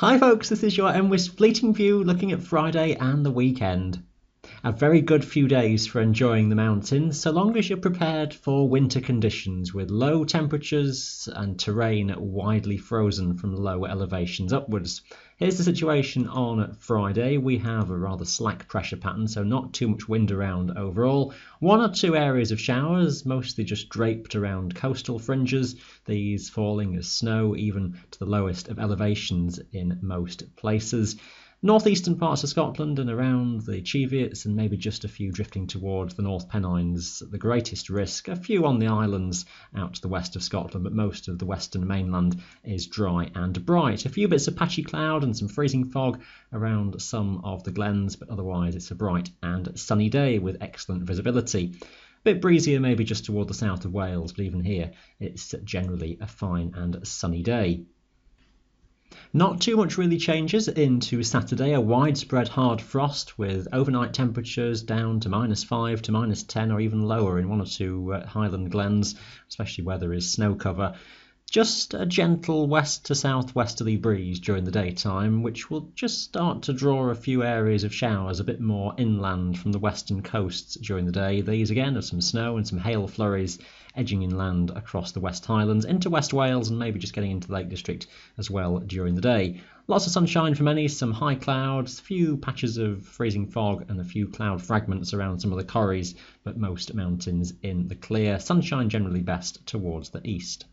Hi, folks, this is your MWIS Fleeting View looking at Friday and the weekend. A very good few days for enjoying the mountains, so long as you're prepared for winter conditions with low temperatures and terrain widely frozen from low elevations upwards. Here's the situation on Friday. We have a rather slack pressure pattern, so not too much wind around overall. One or two areas of showers, mostly just draped around coastal fringes, these falling as snow even to the lowest of elevations in most places northeastern parts of Scotland and around the Cheviots, and maybe just a few drifting towards the North Pennines. at The greatest risk, a few on the islands out to the west of Scotland, but most of the western mainland is dry and bright. A few bits of patchy cloud and some freezing fog around some of the glens, but otherwise it's a bright and sunny day with excellent visibility. A bit breezier maybe just toward the south of Wales, but even here it's generally a fine and sunny day. Not too much really changes into Saturday. A widespread hard frost with overnight temperatures down to minus 5 to minus 10 or even lower in one or two uh, highland glens, especially where there is snow cover. Just a gentle west to southwesterly breeze during the daytime, which will just start to draw a few areas of showers a bit more inland from the western coasts during the day. These again are some snow and some hail flurries edging inland across the West Highlands into West Wales and maybe just getting into the Lake District as well during the day. Lots of sunshine for many, some high clouds, a few patches of freezing fog, and a few cloud fragments around some of the corries, but most mountains in the clear. Sunshine generally best towards the east.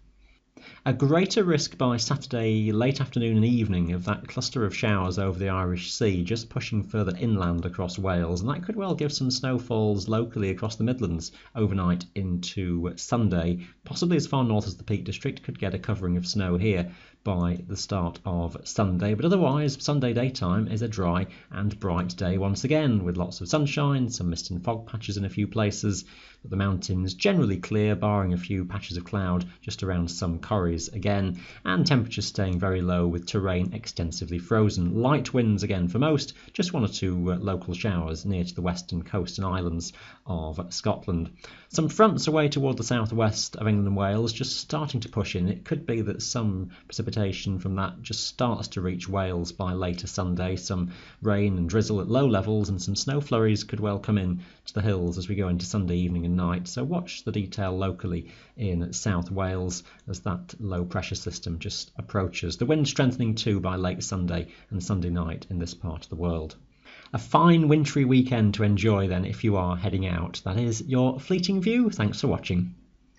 A greater risk by Saturday late afternoon and evening of that cluster of showers over the Irish Sea just pushing further inland across Wales, and that could well give some snowfalls locally across the Midlands overnight into Sunday. Possibly as far north as the Peak District could get a covering of snow here by the start of Sunday. But otherwise, Sunday daytime is a dry and bright day once again, with lots of sunshine, some mist and fog patches in a few places, but the mountains generally clear, barring a few patches of cloud just around some corries again, and temperatures staying very low with terrain extensively frozen. Light winds again for most, just one or two uh, local showers near to the western coast and islands of Scotland. Some fronts away toward the southwest of England and Wales just starting to push in. It could be that some precipitation precipitation from that just starts to reach Wales by later Sunday. Some rain and drizzle at low levels, and some snow flurries could well come in to the hills as we go into Sunday evening and night. So watch the detail locally in South Wales as that low pressure system just approaches. The wind strengthening too by late Sunday and Sunday night in this part of the world. A fine wintry weekend to enjoy then if you are heading out. That is your fleeting view. Thanks for watching.